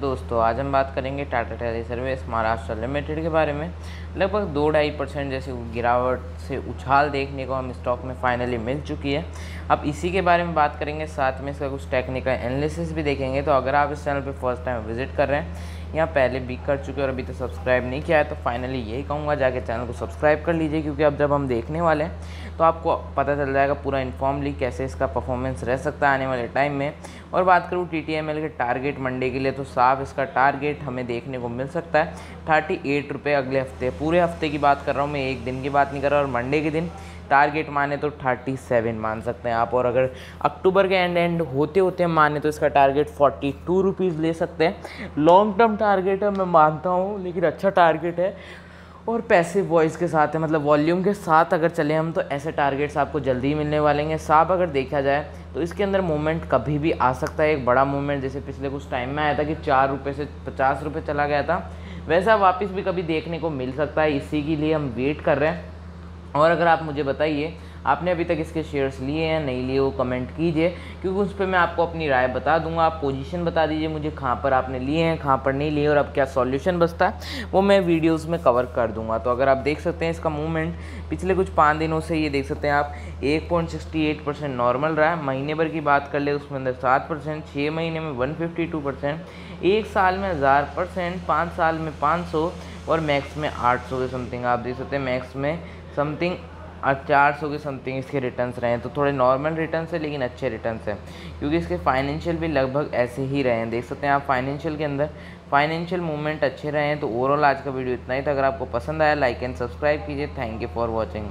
दोस्तों, आज हम बात करेंगे Tata tele service Maharashtra limited के बारे में। लगभग दो ढाई परसेंट जैसे गिरावट से उछाल देखने को हम स्टॉक में फाइनली मिल चुकी है। अब इसी के बारे में बात करेंगे, साथ में इसका कुछ टेक्निकल एनालिसिस भी देखेंगे। तो अगर आप इस चैनल पर फ़र्स्ट टाइम विज़िट कर रहे हैं यहाँ पहले भी कर चुके और अभी तक तो सब्सक्राइब नहीं किया है तो फाइनली यही कहूँगा, जाके चैनल को सब्सक्राइब कर लीजिए, क्योंकि अब जब हम देखने वाले हैं तो आपको पता चल जाएगा पूरा इन्फॉर्मली कैसे इसका परफॉर्मेंस रह सकता है आने वाले टाइम में। और बात करूँ टी टी के टारगेट मंडे के लिए तो साफ़ इसका टारगेट हमें देखने को मिल सकता है। थर्टी एट रुपये अगले हफ़्ते, पूरे हफ़्ते की बात कर रहा हूँ मैं, एक दिन की बात नहीं कर रहा, और मंडे के दिन टारगेट माने तो थर्टी सेवन मान सकते हैं आप। और अगर अक्टूबर के एंड एंड होते होते माने तो इसका टारगेट फोर्टी टू रुपीज़ ले सकते हैं। लॉन्ग टर्म टारगेट है, मैं मानता हूँ, लेकिन अच्छा टारगेट है। और पैसे वॉइस के साथ है मतलब वॉल्यूम के साथ अगर चले हम तो ऐसे टारगेट्स आपको जल्दी मिलने वाले हैं। साफ़ अगर देखा जाए तो इसके अंदर मूवमेंट कभी भी आ सकता है। एक बड़ा मूवमेंट जैसे पिछले कुछ टाइम में आया था कि चार रुपये से पचास रुपये चला गया था। वैसा वापस भी कभी देखने को मिल सकता है। इसी के लिए हम वेट कर रहे हैं। और अगर आप मुझे बताइए आपने अभी तक इसके शेयर्स लिए हैं, नहीं लिए, वो कमेंट कीजिए, क्योंकि उस पर मैं आपको अपनी राय बता दूँगा, आप पोजीशन बता दीजिए मुझे कहाँ पर आपने लिए हैं, कहाँ पर नहीं लिए और अब क्या सॉल्यूशन बचता है, वो मैं वीडियोस में कवर कर दूँगा। तो अगर आप देख सकते हैं इसका मूवमेंट पिछले कुछ पाँच दिनों से ये देख सकते हैं आप, एक point sixty eight percent normal रहा है, महीने भर की बात कर ले उसमें अंदर सात परसेंट छः महीने में वन फिफ्टी टू परसेंट, एक साल में हज़ार परसेंट, पाँच साल में पाँच सौ और मैक्स में आठ सौ के समथिंग आप देख सकते हैं मैक्स में समथिंग चार सौ के समथिंग इसके रिटर्न्स रहे हैं तो थोड़े नॉर्मल रिटर्न है, लेकिन अच्छे रिटर्न हैं। क्योंकि इसके फाइनेंशियल भी लगभग ऐसे ही रहे हैं। देख सकते हैं आप फाइनेंशियल के अंदर फाइनेंशियल मूवमेंट अच्छे रहे हैं तो ओवरऑल आज का वीडियो इतना ही था। अगर आपको पसंद आया लाइक एंड सब्सक्राइब कीजिए। Thank you for watching